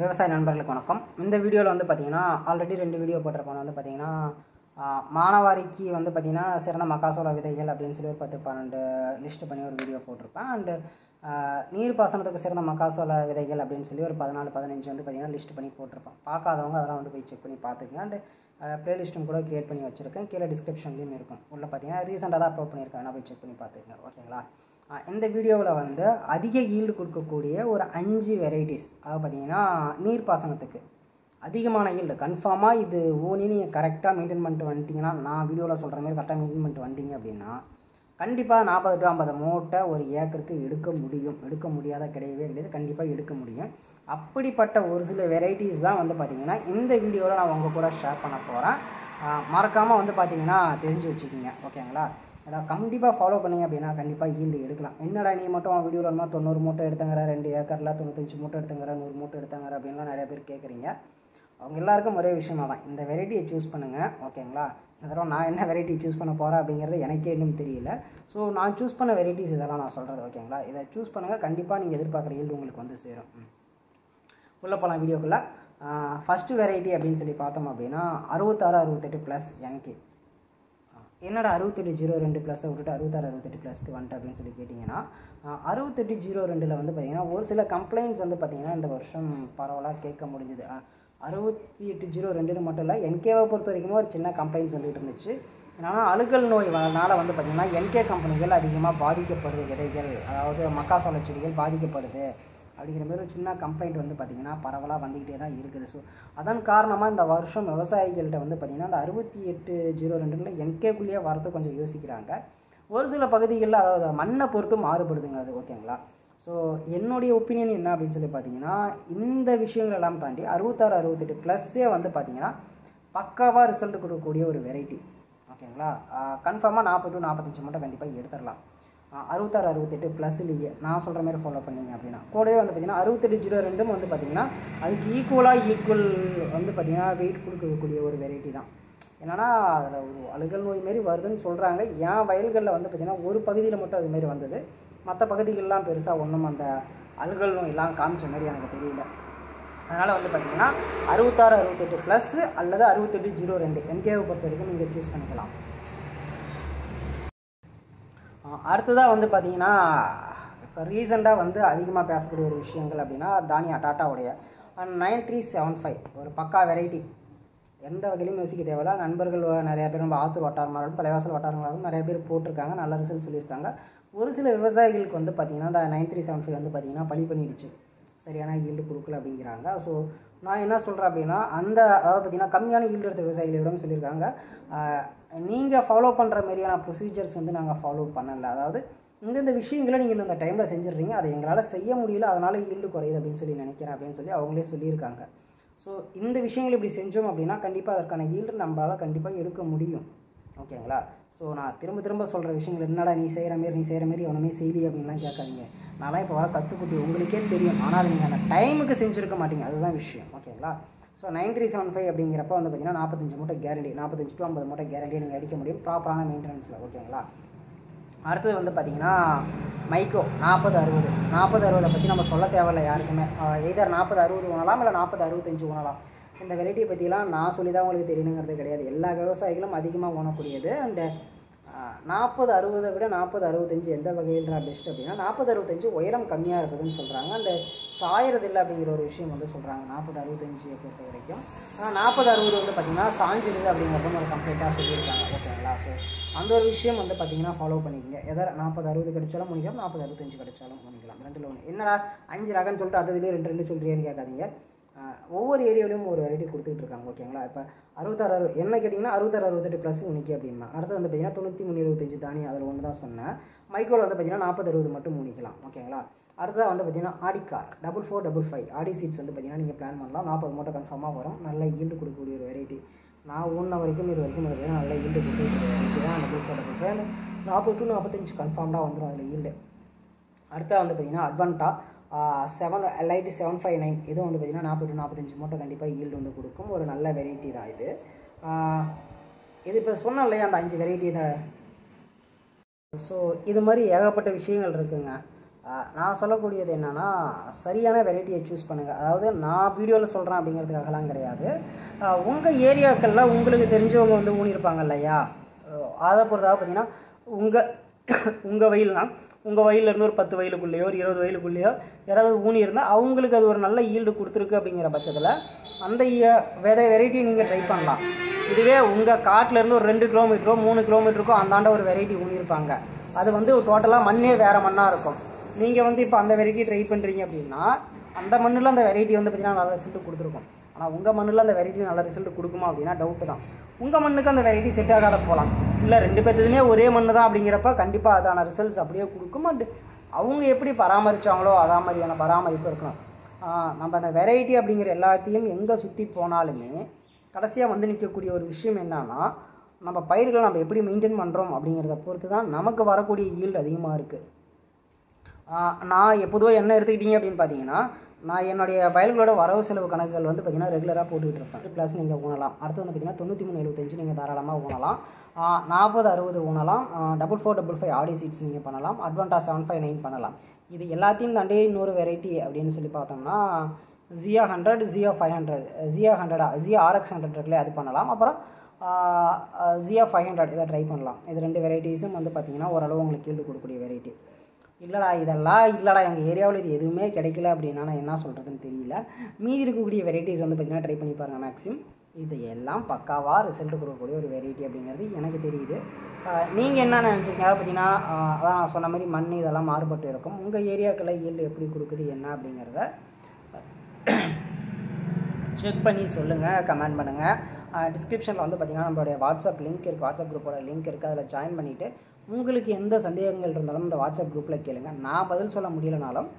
விவசாய நண்பர்களுக்கு வணக்கம். இந்த வீடியோவில் வந்து பார்த்தீங்கன்னா ஆல்ரெடி ரெண்டு வீடியோ போட்டிருப்போம் வந்து பார்த்தீங்கன்னா மானவாரிக்கு வந்து பார்த்தீங்கன்னா சிறந்த மக்காசோள விதைகள் அப்படின்னு சொல்லி ஒரு பத்து பன்னெண்டு லிஸ்ட் பண்ணி ஒரு வீடியோ போட்டிருப்பேன். அண்டு நீர் பாசனத்துக்கு சிறந்த மக்காசோள விதைகள் அப்படின்னு சொல்லி ஒரு பதினாலு பதினஞ்சு வந்து பார்த்தீங்கன்னா லிஸ்ட் பண்ணி போட்டிருப்பேன் பார்க்காதவங்க அதெல்லாம் வந்து போய் செக் பண்ணி பார்த்துக்கங்க அண்டு ப்ளேலிஸ்ட்டும் கூட க்ரியேட் பண்ணி வச்சுருக்கேன். கீழே டிஸ்கிரிப்ஷன்லேயும் இருக்கும். உள்ள பார்த்தீங்கன்னா ரீசெண்டாக தான் அப்லோட் பண்ணியிருக்கேன். வேணால் போய் செக் பண்ணி பார்த்துக்கங்க ஓகேங்களா? இந்த வீடியோவில் வந்து அதிக ஈல்டு கொடுக்கக்கூடிய ஒரு அஞ்சு வெரைட்டிஸ் அதாவது பார்த்தீங்கன்னா நீர்ப்பாசனத்துக்கு அதிகமான ஈல்டு. கன்ஃபார்மாக இது ஊனி நீங்கள் கரெக்டாக மெயின்டைன் பண்ணிட்டு வந்துட்டிங்கன்னா நான் வீடியோவில் சொல்கிற மாதிரி கரெக்டாக மெயின்டைன் பண்ணிட்டு வந்தீங்க அப்படின்னா கண்டிப்பாக நாற்பது டு ஐம்பது மூட்டை ஒரு ஏக்கருக்கு எடுக்க முடியும். எடுக்க முடியாத கிடையவே கிடையாது. கண்டிப்பாக எடுக்க முடியும். அப்படிப்பட்ட ஒரு சில வெரைட்டிஸ் தான் வந்து பார்த்திங்கன்னா இந்த வீடியோவில் நான் உங்கள் கூட ஷேர் பண்ண போகிறேன் மறக்காமல் வந்து பார்த்தீங்கன்னா தெரிஞ்சு வச்சுக்கிங்க. ஓகேங்களா அதான் கண்டிப்பாக ஃபாலோ பண்ணிங்க அப்படின்னா கண்டிப்பாக ஈல்டு எடுக்கலாம். என்னடா நீ மட்டும் வீடியோவில் என்னமோ தொண்ணூறு மூட்டை எடுத்தங்கிற ரெண்டு ஏக்கரில் தொண்ணூத்தஞ்சு மூட்டை எடுத்தங்கிற நூறு மூட்டை எடுத்தங்கிற அப்படின்லாம் நிறைய பேர் கேட்குறீங்க அவங்க எல்லாருக்கும் ஒரே விஷயமா தான். இந்த வெரைட்டியை சூஸ் பண்ணுங்கள் ஓகேங்களா இந்த தடவை நான் என்ன வெரைட்டி சூஸ் பண்ண போகிறேன் அப்படிங்கிறது எனக்கே இன்னும் தெரியல. ஸோ நான் சூஸ் பண்ண வெரைட்டிஸ் இதெல்லாம் நான் சொல்கிறது ஓகேங்களா இதை சூஸ் பண்ணுங்கள் கண்டிப்பாக நீங்கள் எதிர்பார்க்குற ஈல்டு உங்களுக்கு வந்து சேரும். உள்ளே உள்ள போகலாம் வீடியோக்குள்ளே. ஃபஸ்ட்டு வெரைட்டி அப்படின்னு சொல்லி பார்த்தோம் அப்படின்னா அறுபத்தாறு அறுபத்தெட்டு ப்ளஸ் என்கே என்னடா அறுபத்தெட்டு ஜீரோ ரெண்டு ப்ளஸ்ஸை விட்டுட்டு அறுபத்தாறு அறுபத்தெட்டு ப்ளஸ்க்கு வந்துட்டு அப்படின்னு சொல்லி கேட்டிங்கன்னா அறுபத்தெட்டு ஜீரோ ரெண்டில் வந்து பார்த்திங்கன்னா ஒரு சில கம்ப்ளைண்ட்ஸ் வந்து பார்த்திங்கன்னா இந்த வருஷம் பரவலாக கேட்க முடிஞ்சுது. அறுபத்தி எட்டு ஜீரோ ரெண்டுன்னு மட்டும் இல்லை என்கேவை பொறுத்த வரைக்கும் ஒரு சின்ன கம்ப்ளைண்ட்ஸ் வந்துகிட்டு இருந்துச்சு. என்னன்னா அழுகல் நோய் வரனால வந்து பார்த்திங்கன்னா என்கே கம்பெனிகள் அதிகமாக பாதிக்கப்படுது விதைகள் அதாவது மக்காசோள செடிகள் பாதிக்கப்படுது. அப்படிங்கிற மாதிரி ஒரு சின்ன கம்ப்ளைண்ட் வந்து பார்த்திங்கன்னா பரவலாக வந்துக்கிட்டே தான் இருக்குது. ஸோ அதன் காரணமாக இந்த வருஷம் விவசாயிகள்கிட்ட வந்து பார்த்திங்கன்னா அந்த அறுபத்தி எட்டு ஜீரோ ரெண்டுல என்கேக்குள்ளேயே வரது கொஞ்சம் யோசிக்கிறாங்க. ஒரு சில பகுதிகளில் அதாவது மண்ணை பொறுத்து மாறுபடுதுங்க அது ஓகேங்களா ஸோ என்னுடைய ஒப்பீனியன் என்ன அப்படின்னு சொல்லி பார்த்தீங்கன்னா இந்த விஷயங்கள் எல்லாம் தாண்டி அறுபத்தாறு அறுபத்தெட்டு ப்ளஸ்ஸே வந்து பார்த்தீங்கன்னா பக்காவாக ரிசல்ட் கொடுக்கக்கூடிய ஒரு வெரைட்டி ஓகேங்களா கன்ஃபார்மாக நாற்பது டு நாற்பத்தஞ்சு மட்டும் கண்டிப்பாக எடுத்துடலாம். அறுபத்தாறு அறுபத்தெட்டு ப்ளஸ்லேயே நான் சொல்கிற மாதிரி ஃபாலோ பண்ணிங்க அப்படின்னா. கூடவே வந்து பார்த்தீங்கன்னா அறுபத்தெட்டு ஜீரோ ரெண்டும் வந்து பார்த்திங்கன்னா அதுக்கு ஈக்குவலாக ஈக்குவல் வந்து பார்த்திங்கன்னா வெயிட் கொடுக்கக்கூடிய ஒரு வெரைட்டி தான். என்னன்னா அதில் ஒரு அழுகல் நோய் மாரி வருதுன்னு சொல்கிறாங்க என் வயல்களில் வந்து பார்த்திங்கன்னா ஒரு பகுதியில் மட்டும் அது மாரி வந்தது. மற்ற பகுதிகளெலாம் பெருசாக ஒன்றும் அந்த அழுகல் நோயெல்லாம் காமிச்ச மாதிரி எனக்கு தெரியல. அதனால் வந்து பார்த்தீங்கன்னா அறுபத்தாறு அறுபத்தெட்டு ப்ளஸ் அல்லது அறுபத்தெட்டு ஜீரோ ரெண்டு என்கேவை பொறுத்த வரைக்கும் நீங்கள் சூஸ் பண்ணிக்கலாம். அடுத்ததாக வந்து பார்த்தீங்கன்னா இப்போ ரீசெண்டாக வந்து அதிகமாக பேசக்கூடிய ஒரு விஷயங்கள் அப்படின்னா தானியா டாட்டாவுடைய நைன் த்ரீ செவன் ஃபைவ் ஒரு பக்கா வெரைட்டி எந்த வகையிலும் யோசிக்க தேவையில்ல. நண்பர்கள் நிறைய பேர் நம்ம ஆத்தூர் வட்டாரமாகவும் தலைவாசல் வட்டாரமாகவும் நிறைய பேர் போட்டிருக்காங்க நல்ல ரிசல்ட் சொல்லியிருக்காங்க. ஒரு சில விவசாயிகளுக்கு வந்து பார்த்திங்கன்னா இந்த நைன் த்ரீ செவன் ஃபைவ் வந்து பார்த்திங்கன்னா பழி பண்ணிடுச்சு. சரியான ஈல்டு கொடுக்கல அப்படிங்கிறாங்க. ஸோ நான் என்ன சொல்கிறேன் அப்படின்னா அந்த அதாவது பார்த்திங்கன்னா கம்மியான ஈல்டு எடுத்த விவசாயிகளிடம் சொல்லியிருக்காங்க. நீங்கள் ஃபாலோ பண்ணுற மாதிரியான ப்ரொசீஜர்ஸ் வந்து நாங்கள் ஃபாலோ பண்ணல. அதாவது இந்தந்த விஷயங்களை நீங்கள் இந்த டைமில் செஞ்சிடுறீங்க. அதை எங்களால் செய்ய முடியல. அதனால் ஈல்டு குறையுது அப்படின்னு சொல்லி நினைக்கிறேன் அப்படின்னு சொல்லி அவங்களே சொல்லியிருக்காங்க. ஸோ இந்த விஷயங்கள் இப்படி செஞ்சோம் அப்படின்னா கண்டிப்பாக அதற்கான ஈல்டு நம்மளால் கண்டிப்பாக எடுக்க முடியும். ஓகேங்களா? ஸோ நான் திரும்ப திரும்ப சொல்கிற விஷயங்கள் என்னடா நீ செய்கிற மாரி நீ செய்கிற மாரி எவனுமே செய்யலி அப்படின்லாம் கேட்காதீங்க. நான்லாம் இப்போ வர கற்றுக்குட்டி உங்களுக்கே தெரியும். ஆனால் நீங்கள் அந்த டைமுக்கு செஞ்சுருக்க மாட்டீங்க. அதுதான் விஷயம். ஓகேங்களா? So nine three seven five அப்படிங்கிறப்ப வந்து பார்த்தீங்கன்னா நாற்பத்தஞ்சு மூட்டை கேரண்டி நாற்பத்தஞ்சு டு ஐம்பது மூட்டை கேரண்டி நீங்கள் அடிக்க முடியும். ப்ராப்பரான மெயின்டெனன்ஸில் ஓகேங்களா? அடுத்தது வந்து பார்த்தீங்கன்னா மைக்கோ நாற்பது அறுபது. நாற்பது அறுபதை பற்றி நம்ம சொல்ல தேவையில்ல யாருக்குமே. எதர் நாற்பது அறுபது உணலாம் இல்லை நாற்பது அறுபத்தஞ்சு உணலாம் இந்த வெரைட்டியை பற்றிலாம் நான் சொல்லி தான் உங்களுக்கு தெரியணுங்கிறது கிடையாது. எல்லா விவசாயிகளும் அதிகமாக உணக்கூடியது அண்டு நாற்பது அறுபதை விட நாற்பது அறுபத்தஞ்சு எந்த வகையில்ரா பெஸ்ட் அப்படின்னா நாற்பது அறுபத்தஞ்சு உயரம் கம்மியாக இருக்குதுன்னு சொல்கிறாங்க அந்த சாயறது இல்லை அப்படிங்கிற ஒரு விஷயம் வந்து சொல்கிறாங்க நாற்பது அறுபத்தஞ்சு பொறுத்த வரைக்கும். ஆனால் நாற்பது அறுபது வந்து பார்த்திங்கன்னா சாஞ்சிடுது அப்படிங்கிறத ஒரு கம்ப்ளீட்டாக சொல்லியிருக்காங்க. ஓகேங்களா ஸோ அந்த ஒரு விஷயம் வந்து பார்த்தீங்கன்னா ஃபாலோ பண்ணிக்கங்க. எதாவது நாற்பது அறுபது கிடைச்சாலும் முடிக்கலாம். நாற்பது அறுபத்தஞ்சு கிடைச்சாலும் பண்ணிக்கலாம் ரெண்டில் ஒன்று என்னடா? அஞ்சு ரகன்னு சொல்லிட்டு அதுலேயே ரெண்டு ரெண்டு சொல்கிறேன்னு கேட்காதீங்க. ஒவ்வொரு ஏரியாவிலையும் ஒரு வெரைட்டி கொடுத்துட்டு இருக்காங்க ஓகேங்களா இப்போ அறுபத்தாறு அறுபது என்ன கேட்டிங்கன்னா அறுபத்தாறு அறுபத்தெட்டு ப்ளஸ் உனிக்கு அப்படின்னா. அடுத்து வந்து பார்த்தீங்கன்னா தொண்ணூற்றி மூணு எழுபத்தஞ்சு தானி அதில் ஒன்று தான் சொன்னேன். மைக்கோவில் வந்து பார்த்தீங்கன்னா நாற்பது அறுபது மட்டும் முனிக்கலாம் ஓகேங்களா அடுத்ததாக வந்து பார்த்தீங்கன்னா car double four double five Audi seats வந்து பார்த்தீங்கன்னா நீங்கள் பிளான் பண்ணலாம். நாற்பது மூட்டை கன்ஃபார்மாக வரும். நல்ல ஈல்டு கொடுக்கக்கூடிய ஒரு வெரைட்டி நான் ஊன்ன வரைக்கும் இது வரைக்கும் பார்த்தீங்கன்னா நல்ல ஈல்டு கொடுக்கக்கூடிய வெரைட்டி தான் டபுள் ஃபோர் டபுள் ஃபைவ் நாற்பது டு நாற்பத்தஞ்சு கன்ஃபார்ம்டாக வந்துடும் அதில் ஈல்டு அடுத்தது வந்து பார்த்தீங்கன்னா Advanta seven LID seven five nine இதுவும் வந்து பார்த்தீங்கன்னா நாற்பது நாற்பத்தஞ்சு மூட்டை கண்டிப்பாக ஈல்டு வந்து கொடுக்கும். ஒரு நல்ல வெரைட்டி தான் இது. இது இப்போ சொன்னோம் இல்லையா அந்த அஞ்சு வெரைட்டி தான் ஸோ இது மாதிரி ஏகப்பட்ட விஷயங்கள் இருக்குங்க. நான் சொல்லக்கூடியது என்னென்னா சரியான வெரைட்டியை சூஸ் பண்ணுங்கள் அதாவது நான் வீடியோவில் சொல்கிறேன் அப்படிங்கிறதுக்காகலாம் கிடையாது. உங்கள் ஏரியாக்களில் உங்களுக்கு தெரிஞ்சவங்க வந்து ஊனியிருப்பாங்க இல்லையா? அதை பொறுத்தாக பார்த்தீங்கன்னா உங்கள் உங்கள் வயல்னா உங்கள் வயல்லேருந்து ஒரு பத்து வயலுக்குள்ளேயோ ஒரு இருபது வயலுக்குள்ளேயோ யாராவது ஊனி இருந்தால் அவங்களுக்கு அது ஒரு நல்ல ஈல்டு கொடுத்துருக்கு அப்படிங்கிற பட்சத்தில் அந்த வெதை வெரைட்டியை நீங்கள் ட்ரை பண்ணலாம். இதுவே உங்கள் காட்டிலேருந்து ஒரு ரெண்டு கிலோமீட்டரோ மூணு கிலோமீட்டருக்கோ அந்தாண்ட ஒரு வெரைட்டி ஊனியிருப்பாங்க அது வந்து டோட்டலாக மண்ணே வேறு மண்ணாக இருக்கும். நீங்கள் வந்து இப்போ அந்த வெரைட்டி ட்ரை பண்ணுறீங்க அப்படின்னா அந்த மண்ணில் அந்த வெரைட்டி வந்து பார்த்தீங்கன்னா நல்ல ரிசல்ட் கொடுத்துருக்கும். ஆனால் உங்கள் மண்ணில் அந்த வெரைட்டி நல்ல ரிசல்ட் கொடுக்குமா அப்படின்னா டவுட்டு தான். உங்கள் மண்ணுக்கு அந்த வெரைட்டி செட் ஆகாத போகலாம் இல்லை ரெண்டு பேர்த்ததுமே ஒரே மண்ணு தான் அப்படிங்கிறப்ப கண்டிப்பாக அதான ரிசல்ட்ஸ் அப்படியே கொடுக்கும். அண்டு அவங்க எப்படி பராமரித்தாங்களோ அதா மாதிரியான பராமரிப்பு இருக்கணும். நம்ம அந்த வெரைட்டி அப்படிங்கிற எல்லாத்தையும் எங்கே சுற்றி போனாலுமே கடைசியாக வந்து நிற்கக்கூடிய ஒரு விஷயம் என்னன்னா நம்ம பயிர்களை நம்ம எப்படி மெயின்டைன் பண்ணுறோம் அப்படிங்கிறத பொறுத்து தான் நமக்கு வரக்கூடிய ஈல்டு அதிகமாக இருக்குது நான் பொதுவாக என்ன எடுத்துக்கிட்டீங்க அப்படின்னு பார்த்தீங்கன்னா நான் என்னுடைய பயல்களோட வரவு செலவு கணக்குகள் வந்து பார்த்தீங்கன்னா ரெகுலராக போட்டுக்கிட்டு இருப்பேன். ப்ளஸ் நீங்கள் ஊனலாம். அடுத்து வந்து பார்த்தீங்கன்னா தொண்ணூற்றி மூணு எழுபத்தஞ்சு நீங்கள் தாராளமாக ஊனலாம். நாற்பது அறுபது ஊனலாம். டபுள் ஃபோர் டபுள் ஃபைவ் ஆடி சீட்ஸ் நீங்கள் பண்ணலாம். அட்வான்டா செவன் ஃபைவ் நைன் பண்ணலாம். இது எல்லாத்தையும் தாண்டி இன்னொரு வெரைட்டி அப்படின்னு சொல்லி பார்த்தோம்னா ஜியா ஹண்ட்ரட் ஜியோ ஃபைவ் ஹண்ட்ரட் ஜியா ஹண்ட்ரடா ஜியா ஆர்எக்ஸ் ஹண்ட்ரட் இருக்குல்ல அது பண்ணலாம். அப்புறம் ஜியா ஃபைவ் ஹண்ட்ரட் இதை ட்ரை பண்ணலாம். இது ரெண்டு வெரைட்டிஸும் வந்து பார்த்தீங்கன்னா ஓரளவு உங்களுக்கு கீழ்டு கொடுக்கக்கூடிய வெரைட்டி இல்லைடா இதெல்லாம் இல்லைடா எங்கள் ஏரியாவில் இது எதுவுமே கிடைக்கல அப்படின்னா நான் என்ன சொல்கிறதுன்னு தெரியல. மீதி இருக்கக்கூடிய வெரைட்டிஸ் வந்து பார்த்திங்கன்னா ட்ரை பண்ணி பாருங்கள் மேக்ஸிமம் இது எல்லாம் பக்காவாக ரிசல்ட் கொடுக்கக்கூடிய ஒரு வெரைட்டி அப்படிங்கிறது எனக்கு தெரியுது. நீங்கள் என்ன நினச்சிங்க அதாவது பார்த்தீங்கன்னா அதான் நான் சொன்ன மாதிரி மண் இதெல்லாம் மாறுபட்டு இருக்கும். உங்கள் ஏரியாக்களை இயல் எப்படி கொடுக்குது என்ன அப்படிங்கிறத செக் பண்ணி சொல்லுங்கள் கமெண்ட் பண்ணுங்கள் டிஸ்கிரிப்ஷனில் வந்து பார்த்தீங்கன்னா நம்மளுடைய வாட்ஸ்அப் லிங்க் இருக்குது வாட்ஸ்அப் குரூப்போட லிங்க் இருக்குது அதில் ஜாயின் பண்ணிவிட்டு உங்களுக்கு எந்த சந்தேகங்கள் இருந்தாலும் இந்த வாட்ஸ்அப் குரூப்பில் கேளுங்க. நான் பதில் சொல்ல முடியலனாலும்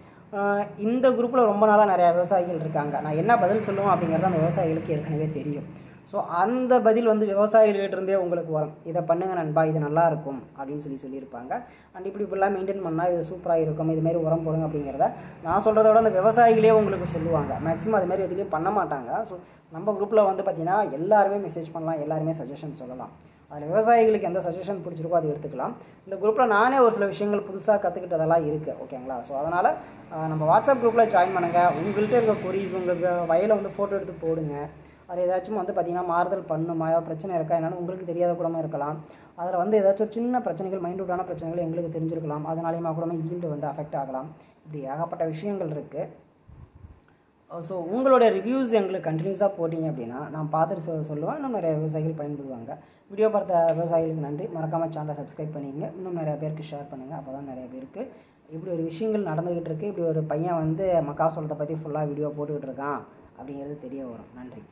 இந்த குரூப்பில் ரொம்ப நாளாக நிறையா விவசாயிகள் இருக்காங்க. நான் என்ன பதில் சொல்லுவோம் அப்படிங்கிறது அந்த விவசாயிகளுக்கு ஏற்கனவே தெரியும். ஸோ அந்த பதில் வந்து விவசாயிகள்கிட்டருந்தே உங்களுக்கு வரும். இதை பண்ணுங்க நண்பா இது நல்லா இருக்கும் அப்படின்னு சொல்லி சொல்லியிருப்பாங்க. அண்ட் இப்படி இப்படிலாம் மெயின்டைன் பண்ணால் இது சூப்பராக இருக்கும். இதுமாரி உரம் போடுங்க அப்படிங்கிறத நான் சொல்கிறத விட அந்த விவசாயிகளே உங்களுக்கு சொல்லுவாங்க. மேக்ஸிமம் அதுமாரி எதுலேயும் பண்ண மாட்டாங்க. ஸோ நம்ம குரூப்பில் வந்து பார்த்தீங்கன்னா எல்லாருமே மெசேஜ் பண்ணலாம் எல்லாருமே சஜஷன் சொல்லலாம். அதில் விவசாயிகளுக்கு எந்த சஜஷன் பிடிச்சிருக்கோ அதை எடுத்துக்கலாம். இந்த குரூப்பில் நானே ஒரு சில விஷயங்கள் புதுசாக கற்றுக்கிட்டதெல்லாம் இருக்குது ஓகேங்களா ஸோ அதனால் நம்ம வாட்ஸ்அப் குரூப்பில் ஜாயின் பண்ணுங்கள் உங்கள்கிட்ட இருக்க கொரிஸ் உங்களுக்கு வயலை வந்து ஃபோட்டோ எடுத்து போடுங்க. அதில் ஏதாச்சும் வந்து பார்த்தீங்கன்னா மாறுதல் பண்ணுமா? பிரச்சனை இருக்கா? என்னென்னு உங்களுக்கு தெரியாத கூடமா இருக்கலாம். அதில் வந்து ஏதாச்சும் ஒரு சின்ன பிரச்சனைகள் மைண்ட் பிரச்சனைகள் எங்களுக்கு தெரிஞ்சிருக்கலாம். அதனாலேயுமா கூடமே ஈல்டு வந்து அஃபெக்ட் ஆகலாம். இப்படி ஏகப்பட்ட விஷயங்கள் இருக்குது ஸோ உங்களோட ரிவ்யூஸ் எங்களுக்கு கண்டினியூஸாக போட்டிங்க அப்படின்னா நான் பார்த்துட்டு சொல்லுவேன். இன்னும் நிறைய விவசாயிகள் பயன்படுவாங்க. வீடியோ பார்த்த விவசாயிகளுக்கு நன்றி. மறக்காமல் சேனலை சப்ஸ்கிரைப் பண்ணிங்க இன்னும் நிறைய பேருக்கு ஷேர் பண்ணுங்கள் அப்போ தான் நிறைய பேருக்கு இப்படி ஒரு விஷயங்கள் நடந்துக்கிட்டு இருக்கு. இப்படி ஒரு பையன் வந்து மக்காசோளத்தை பற்றி ஃபுல்லாக வீடியோ போட்டுக்கிட்டு இருக்கான் அப்படிங்கிறது தெரிய வரும். நன்றி.